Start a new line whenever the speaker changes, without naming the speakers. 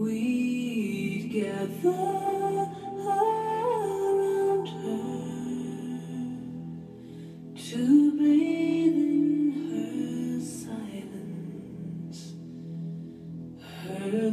we'd gather around her to bathe in her silence, her